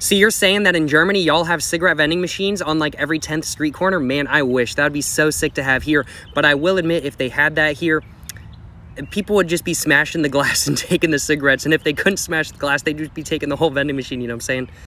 So you're saying that in Germany, y'all have cigarette vending machines on like every 10th street corner? Man, I wish. That would be so sick to have here. But I will admit, if they had that here, people would just be smashing the glass and taking the cigarettes. And if they couldn't smash the glass, they'd just be taking the whole vending machine, you know what I'm saying?